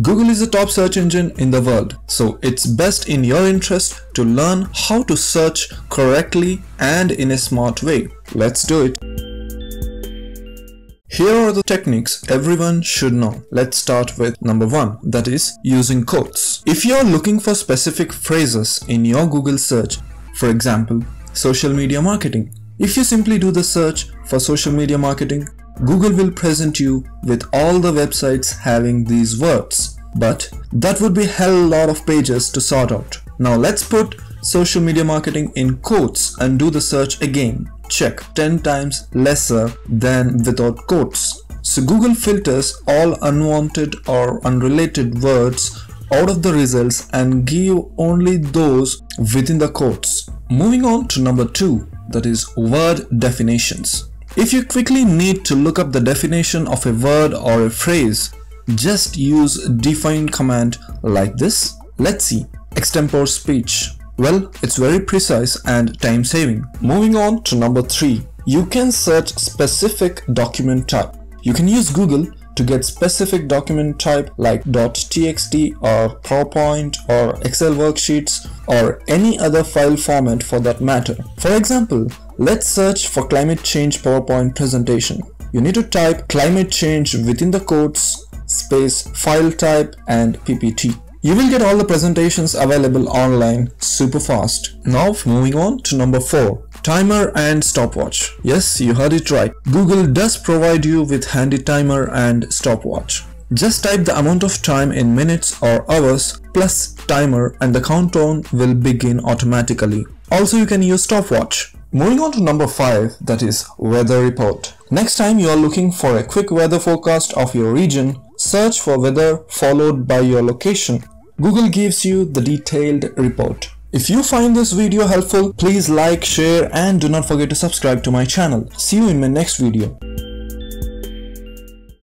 Google is the top search engine in the world, so it's best in your interest to learn how to search correctly and in a smart way. Let's do it. Here are the techniques everyone should know. Let's start with number one, that is using quotes. If you're looking for specific phrases in your Google search, for example, social media marketing, if you simply do the search for social media marketing, Google will present you with all the websites having these words. But that would be hell lot of pages to sort out. Now let's put social media marketing in quotes and do the search again check 10 times lesser than without quotes. So Google filters all unwanted or unrelated words out of the results and give only those within the quotes. Moving on to number 2 that is word definitions. If you quickly need to look up the definition of a word or a phrase, just use define command like this. Let's see extempore speech well, it's very precise and time saving. Moving on to number 3. You can search specific document type. You can use Google to get specific document type like .txt or PowerPoint or Excel worksheets or any other file format for that matter. For example, let's search for climate change PowerPoint presentation. You need to type climate change within the quotes, space file type and PPT. You will get all the presentations available online super fast. Now moving on to number 4. Timer and stopwatch. Yes, you heard it right. Google does provide you with handy timer and stopwatch. Just type the amount of time in minutes or hours plus timer and the countdown will begin automatically. Also you can use stopwatch. Moving on to number 5 that is weather report. Next time you are looking for a quick weather forecast of your region, search for weather followed by your location Google gives you the detailed report. If you find this video helpful, please like, share and do not forget to subscribe to my channel. See you in my next video.